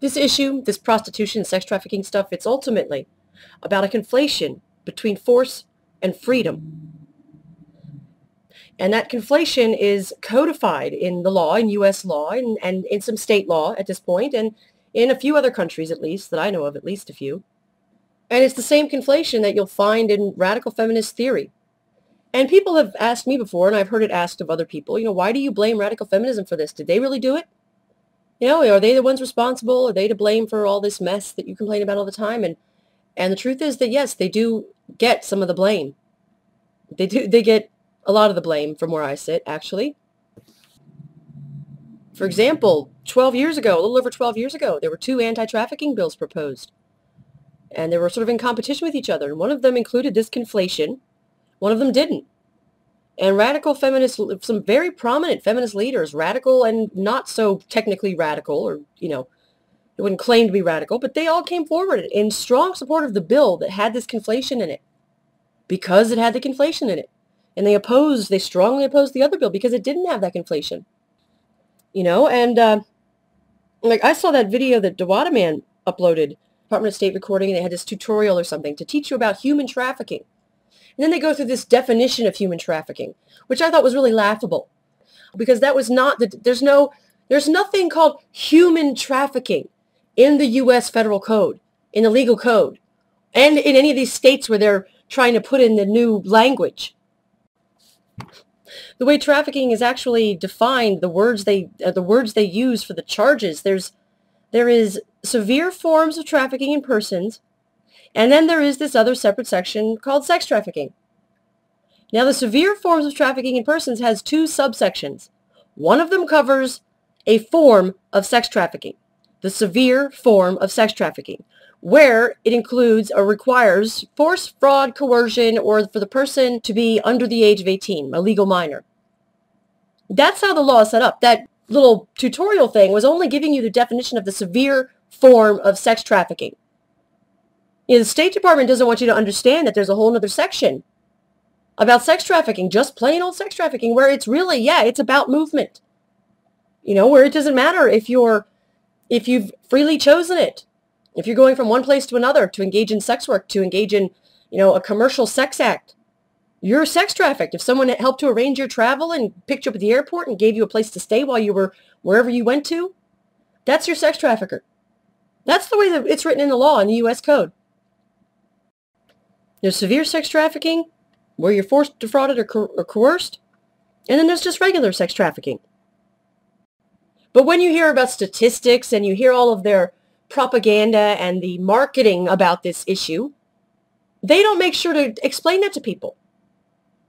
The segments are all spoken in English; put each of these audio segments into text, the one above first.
This issue, this prostitution, sex trafficking stuff, it's ultimately about a conflation between force and freedom. And that conflation is codified in the law, in U.S. law, and, and in some state law at this point, and in a few other countries at least, that I know of at least a few. And it's the same conflation that you'll find in radical feminist theory. And people have asked me before, and I've heard it asked of other people, you know, why do you blame radical feminism for this? Did they really do it? You know, are they the ones responsible? Are they to blame for all this mess that you complain about all the time? And and the truth is that yes, they do get some of the blame. They do they get a lot of the blame from where I sit, actually. For example, 12 years ago, a little over 12 years ago, there were two anti-trafficking bills proposed. And they were sort of in competition with each other. And one of them included this conflation. One of them didn't. And radical feminists, some very prominent feminist leaders, radical and not so technically radical, or, you know, wouldn't claim to be radical, but they all came forward in strong support of the bill that had this conflation in it because it had the conflation in it. And they opposed, they strongly opposed the other bill because it didn't have that conflation. You know, and uh, like I saw that video that Diwataman uploaded, Department of State recording, and they had this tutorial or something to teach you about human trafficking. And then they go through this definition of human trafficking, which I thought was really laughable because that was not, the, there's no, there's nothing called human trafficking in the U.S. federal code, in the legal code, and in any of these states where they're trying to put in the new language. The way trafficking is actually defined, the words they, uh, the words they use for the charges, there's, there is severe forms of trafficking in persons, and then there is this other separate section called sex trafficking. Now, the severe forms of trafficking in persons has two subsections. One of them covers a form of sex trafficking, the severe form of sex trafficking, where it includes or requires force, fraud, coercion, or for the person to be under the age of 18, a legal minor. That's how the law is set up. That little tutorial thing was only giving you the definition of the severe form of sex trafficking. You know, the State Department doesn't want you to understand that there's a whole other section about sex trafficking, just plain old sex trafficking, where it's really, yeah, it's about movement. You know, where it doesn't matter if you're, if you've freely chosen it, if you're going from one place to another to engage in sex work, to engage in, you know, a commercial sex act, you're sex trafficked. If someone helped to arrange your travel and picked you up at the airport and gave you a place to stay while you were wherever you went to, that's your sex trafficker. That's the way that it's written in the law in the U.S. Code. There's severe sex trafficking, where you're forced, defrauded, or, co- or coerced. And then there's just regular sex trafficking. But when you hear about statistics and you hear all of their propaganda and the marketing about this issue, they don't make sure to explain that to people.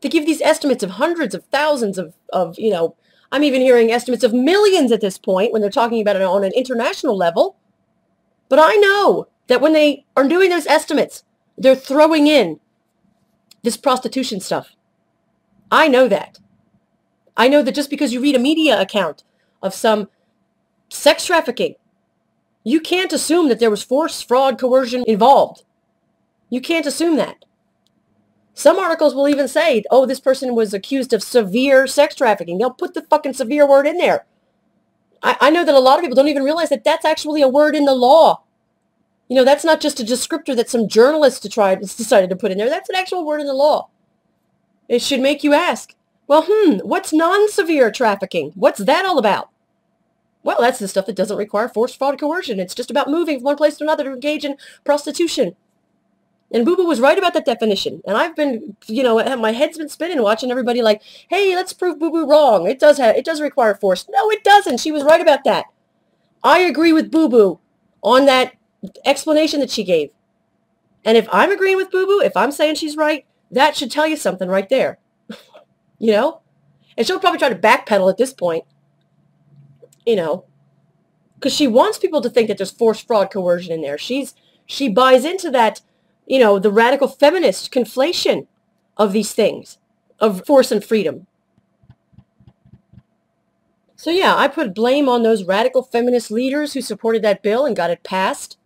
They give these estimates of hundreds of thousands of, of, you know, I'm even hearing estimates of millions at this point when they're talking about it on an international level. But I know that when they are doing those estimates, they're throwing in this prostitution stuff. I know that. I know that just because you read a media account of some sex trafficking, you can't assume that there was force, fraud, coercion involved. You can't assume that. Some articles will even say, oh, this person was accused of severe sex trafficking. They'll put the fucking severe word in there. I, I know that a lot of people don't even realize that that's actually a word in the law. You know, that's not just a descriptor that some journalist decided to put in there. That's an actual word in the law. It should make you ask, well, hmm, what's non-severe trafficking? What's that all about? Well, that's the stuff that doesn't require force, fraud, coercion. It's just about moving from one place to another to engage in prostitution. And Boo Boo was right about that definition. And I've been, you know, my head's been spinning watching everybody like, hey, let's prove Boo Boo wrong. It does have, it does require force. No, it doesn't. She was right about that. I agree with Boo Boo on that explanation that she gave. And if I'm agreeing with Boo Boo, if I'm saying she's right, that should tell you something right there. you know? And she'll probably try to backpedal at this point. You know? Because she wants people to think that there's force, fraud, coercion in there. She's she buys into that, you know, the radical feminist conflation of these things, of force and freedom. So yeah, I put blame on those radical feminist leaders who supported that bill and got it passed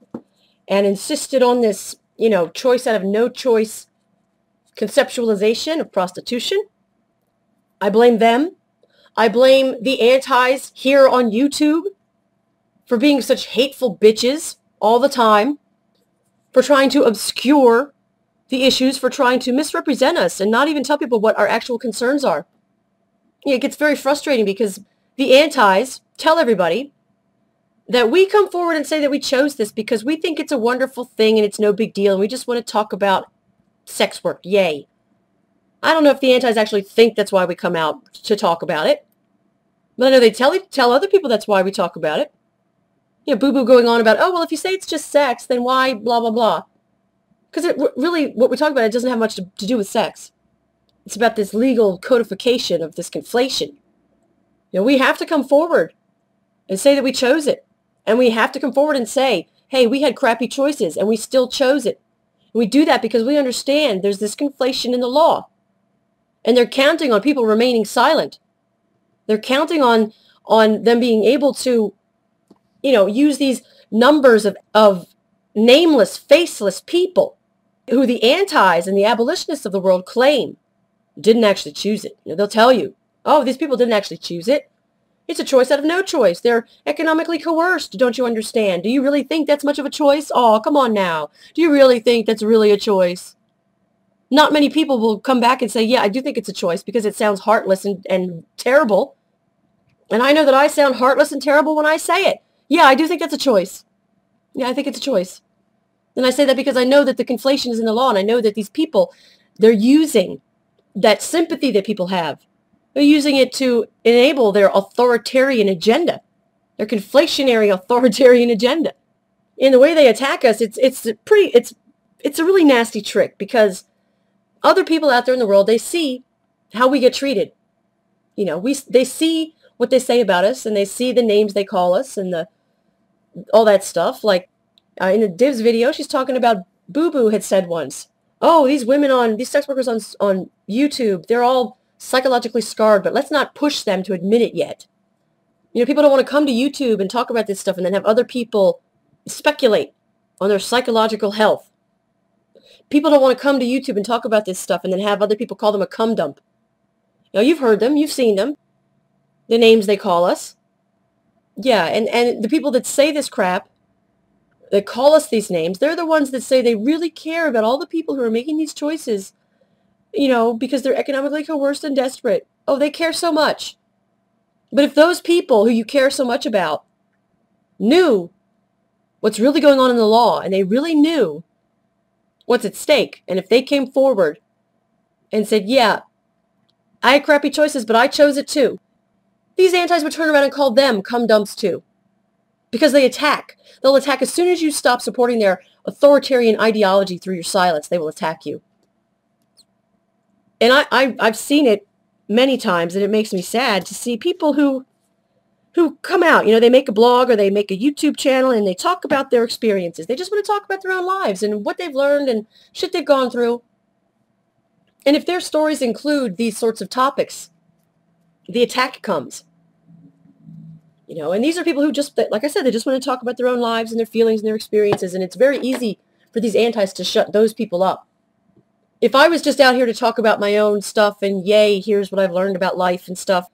and insisted on this, you know, choice out of no choice conceptualization of prostitution. I blame them. I blame the antis here on YouTube for being such hateful bitches all the time, for trying to obscure the issues, for trying to misrepresent us and not even tell people what our actual concerns are. It gets very frustrating because the antis tell everybody that we come forward and say that we chose this because we think it's a wonderful thing and it's no big deal and we just want to talk about sex work. Yay. I don't know if the antis actually think that's why we come out to talk about it. But I know they tell tell other people that's why we talk about it. You know, boo-boo going on about, oh, well, if you say it's just sex, then why blah, blah, blah. Because it really, what we talk about, it doesn't have much to, to do with sex. It's about this legal codification of this conflation. You know, we have to come forward and say that we chose it. And we have to come forward and say, hey, we had crappy choices and we still chose it. And we do that because we understand there's this conflation in the law. And they're counting on people remaining silent. They're counting on on them being able to, you know, use these numbers of, of nameless, faceless people who the antis and the abolitionists of the world claim didn't actually choose it. You know, they'll tell you, oh, these people didn't actually choose it. It's a choice out of no choice. They're economically coerced. Don't you understand? Do you really think that's much of a choice? Oh, come on now. Do you really think that's really a choice? Not many people will come back and say, yeah, I do think it's a choice because it sounds heartless and, and terrible. And I know that I sound heartless and terrible when I say it. Yeah, I do think that's a choice. Yeah, I think it's a choice. And I say that because I know that the conflation is in the law and I know that these people, they're using that sympathy that people have they're using it to enable their authoritarian agenda, their conflationary authoritarian agenda. In the way they attack us, it's it's pretty it's it's a really nasty trick because other people out there in the world they see how we get treated. You know, we they see what they say about us and they see the names they call us and the all that stuff. Like uh, in the Divs video, she's talking about Boo Boo had said once, "Oh, these women on these sex workers on on YouTube, they're all psychologically scarred, but let's not push them to admit it yet. You know, people don't want to come to YouTube and talk about this stuff and then have other people speculate on their psychological health. People don't want to come to YouTube and talk about this stuff and then have other people call them a cum dump. You know, you've heard them, you've seen them, the names they call us. Yeah, and, and the people that say this crap, that call us these names, they're the ones that say they really care about all the people who are making these choices you know, because they're economically coerced and desperate. Oh, they care so much. But if those people who you care so much about knew what's really going on in the law and they really knew what's at stake, and if they came forward and said, yeah, I had crappy choices, but I chose it too, these antis would turn around and call them cum dumps too. Because they attack. They'll attack as soon as you stop supporting their authoritarian ideology through your silence. They will attack you and I, I I've seen it many times, and it makes me sad to see people who who come out. You know, they make a blog or they make a YouTube channel and they talk about their experiences. They just want to talk about their own lives and what they've learned and shit they've gone through. And if their stories include these sorts of topics, the attack comes. You know, and these are people who just, like I said, they just want to talk about their own lives and their feelings and their experiences. And it's very easy for these antis to shut those people up if I was just out here to talk about my own stuff and yay, here's what I've learned about life and stuff,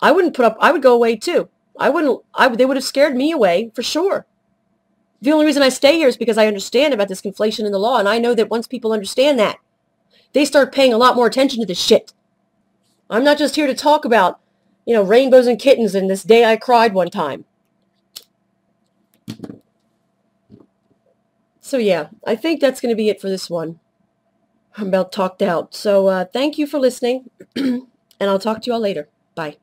I wouldn't put up, I would go away too. I wouldn't, I, they would have scared me away for sure. The only reason I stay here is because I understand about this conflation in the law. And I know that once people understand that, they start paying a lot more attention to this shit. I'm not just here to talk about, you know, rainbows and kittens and this day I cried one time. So yeah, I think that's going to be it for this one. I'm about talked out. So uh, thank you for listening, and I'll talk to you all later. Bye.